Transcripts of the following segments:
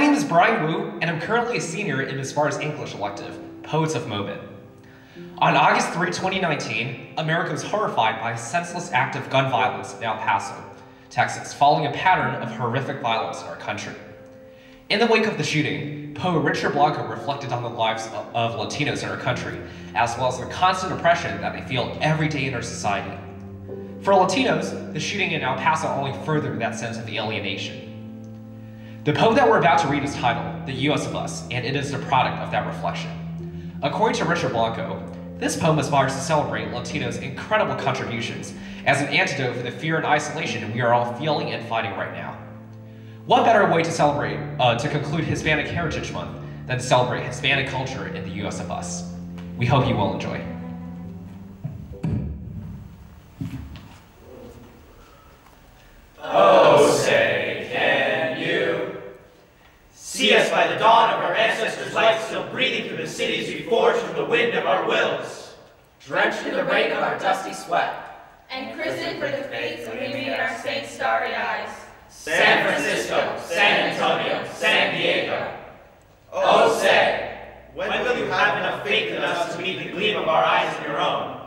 Name is Brian Wu, and I'm currently a senior in Ms. Barr's English elective, Poets of Moment. On August 3, 2019, America was horrified by a senseless act of gun violence in El Paso, Texas, following a pattern of horrific violence in our country. In the wake of the shooting, poet Richard Blanco reflected on the lives of Latinos in our country, as well as the constant oppression that they feel every day in our society. For Latinos, the shooting in El Paso only furthered that sense of alienation. The poem that we're about to read is titled The US of Us, and it is the product of that reflection. According to Richard Blanco, this poem aspires to celebrate Latinos' incredible contributions as an antidote for the fear and isolation we are all feeling and fighting right now. What better way to celebrate, uh, to conclude Hispanic Heritage Month than to celebrate Hispanic culture in the US of Us? We hope you will enjoy. Ancestors' light, still breathing through the cities we forged from the wind of our wills, drenched in the rain of our dusty sweat, and christened for the fates gleaming in our saints' starry eyes. San Francisco, San Antonio, San Diego. Oh, say, when will you have enough faith in us to meet the gleam of our eyes in your own?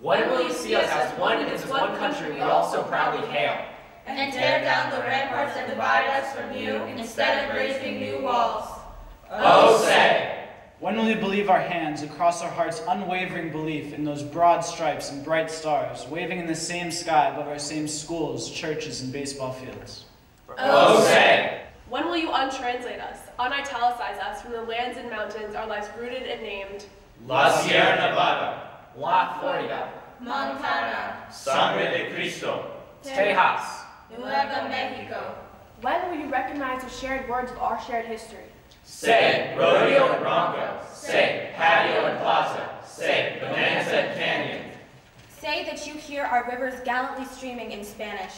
When will you see us as one in this one country we all so proudly hail? and tear down the ramparts that divide us from you instead of raising new walls. Oh, say! When will you believe our hands across our hearts' unwavering belief in those broad stripes and bright stars waving in the same sky above our same schools, churches, and baseball fields? Oh, say! When will you untranslate us, unitalicize us from the lands and mountains our lives rooted and named? La Sierra Nevada, La Florida, Montana, Sangre de Cristo, Tejas, Nueva Mexico. When will you recognize the shared words of our shared history? Say, Rodeo and Bronco. Say, Patio and Plaza. Say, Bonanza and Canyon. Say that you hear our rivers gallantly streaming in Spanish.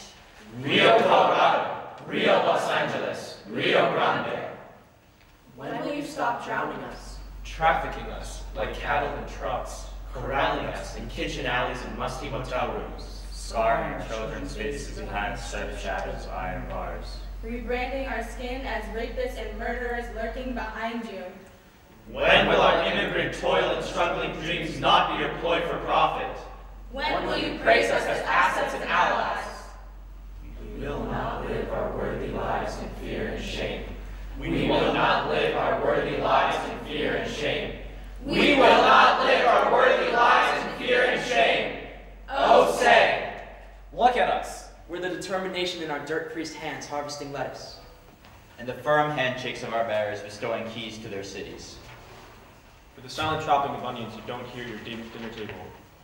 Rio Colorado, Rio Los Angeles, Rio Grande. when will you stop drowning us? trafficking us like cattle in trucks, corralling us in kitchen alleys and musty motel rooms, scarring our children's faces and behind striped shadows, iron bars. Rebranding our skin as rapists and murderers lurking behind you. When will our immigrant toil and struggling dreams not be your ploy for profit? When will you praise us as assets and allies? We will not live our worthy lives in fear and shame. We will not live our worthy lives in fear and shame. We will not live our worthy lives in fear and shame. Oh, say! Look at us. We're the determination in our dirt-creased hands harvesting lettuce. and the firm handshakes of our bearers bestowing keys to their cities. With the silent chopping of onions, you don't hear your dinner table.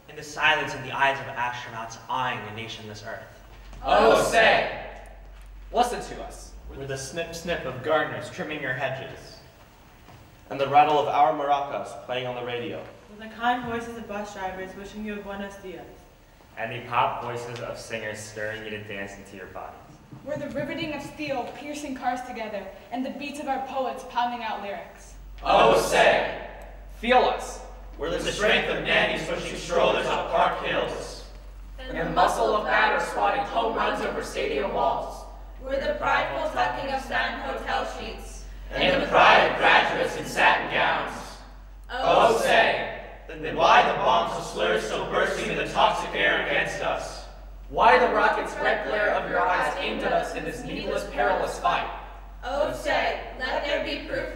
In the silence in the eyes of astronauts eyeing a nationless Earth. Oh, say! Listen to us. With the snip snip of gardeners trimming your hedges. And the rattle of our maracas playing on the radio. With the kind voices of bus drivers wishing you a buenos dias. And the pop voices of singers stirring you to dance into your bodies. We're the riveting of steel piercing cars together, and the beats of our poets pounding out lyrics. Oh, say! Feel us. We're the strength of nannies pushing strollers up park hills. And the muscle of batters swatting home runs over stadium walls. We're the prideful tucking of satin hotel sheets. And the pride of graduates in satin gowns. Oh, say! Then why the bombs of slurs so bursting in the toxic air against us? Why the rocket's red glare of your eyes aimed at us in this needless, perilous fight? Oh, say, let there be proof